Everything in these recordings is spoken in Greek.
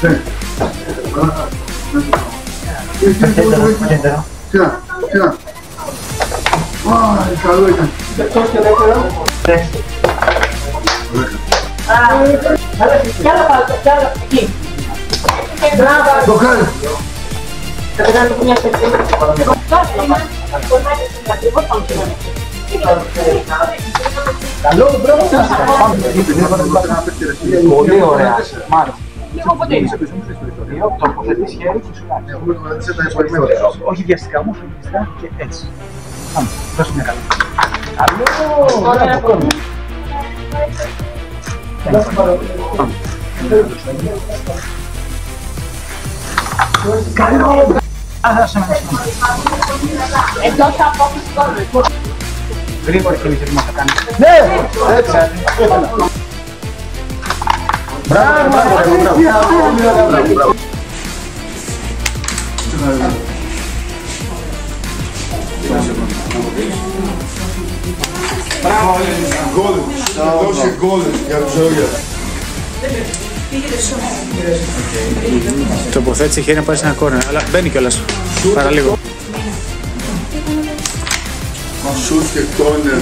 Σειρά, σειρά. Ай, καλό ήταν. Το κάνει. Πολύ ωραία. Μάλλον. Λίγο ποτέ. Τοποθετείς χέρι και σου κάνει. Έχουμε το δεις τα υπόλοιπα. Όχι βιαστικά όμως, όχι βιαστικά και έτσι. Πάμε, δώσε μια καλή. Καλό! Ωραία, το κόλλο. Πάμε. Καλό! Α, δώσε με, δώσε με. Εντός από τους κόρνες. Γρήγορη κίνηση που μας θα κάνεις. Ναι, έτσι. Μπράβο, μπράβο, μπράβο. Γκολ. Δώσε γκολ για τους Ρόγερ. Τοποθέτησε χέρι να πάρεις ένα κόρνερ, αλλά μπαίνει κιόλας. Παραλίγο. Σουτ και κόρνερ.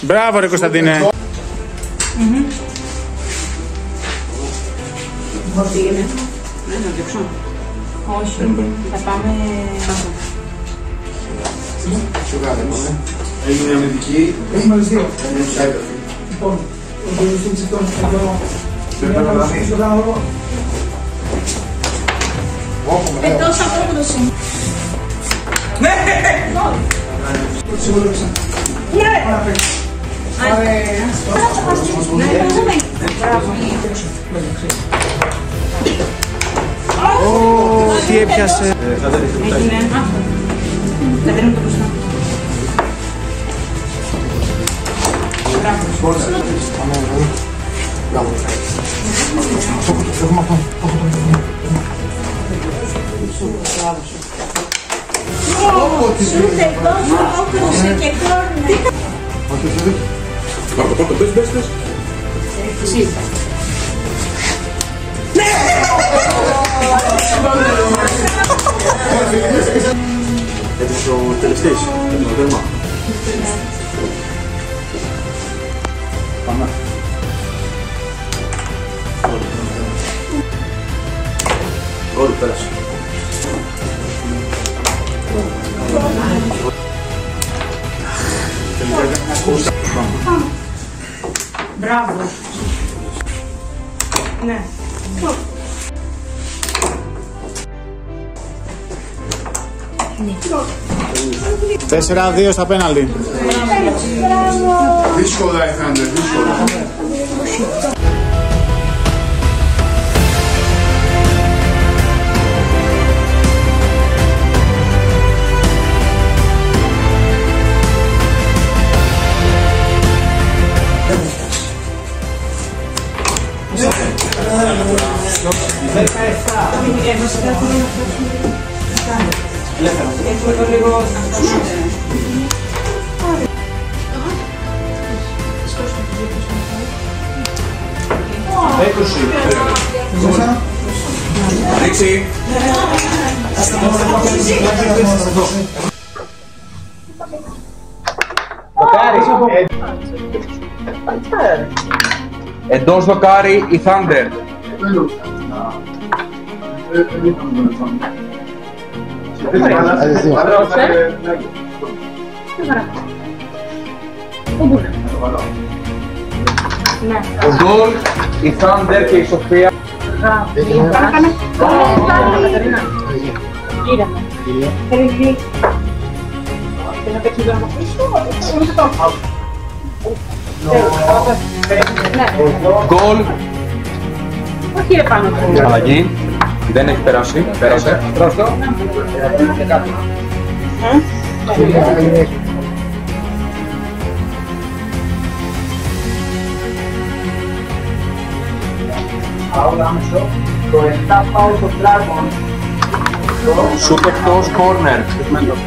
Μπράβο ρε Κωνσταντίνε. Πήγαινε. Ναι, να διώξω. Όχι. Θα πάμε... Έγινε αμυντική. Έχουμε άλλες δύο. Έγινε ψάιπερ. Λοιπόν, ο κύριος του τσιτών εδώ. Δεν πρέπει να δει. Στο λαό. Εκτός από το σημείο. Σίγουρα Ω, τι έπιασε. Έγινε. Δεν δίνουμε το μπροστά. Σούτε τόσο όκρουσε και κόρνε. Έτρεψε ο τελεστής. Το τέρμα. Πάμε. Γκολ, πέρασε. Μπράβο. Ναι. Τέσσερα, δύο στα πέναλτι. Δύσκολα η Thunder, δύσκολα. Έχουμε το λίγο αυτό. Ρίξει. Εντός δοκάρι η Thunder. Τέλος. Ε, δεν είχαμε τον Ελεφάντη. Άλλες δύο. Ναι. Γκολ η Thunder και η Σοφία. Κάνε. Κατερίνα. Ήρεμα. Θέλει Και να παίξει το πίσω, όχι το πάω. Ναι, Γκολ. όχι ρε πάνω του. Αλλαγή. Δεν έχει περάσει. Πέρασε. Μπροστά. Σουτ εκτός corner. Εντός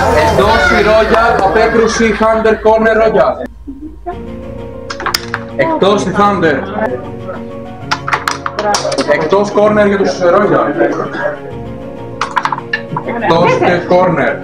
Εκτός η ρόγια θα χάντερ, κόρνερ ρόγια. Εκτός χάντερ. Εκτός κόρνερ για το σωστολόγια. Εκτός και κόρνερ.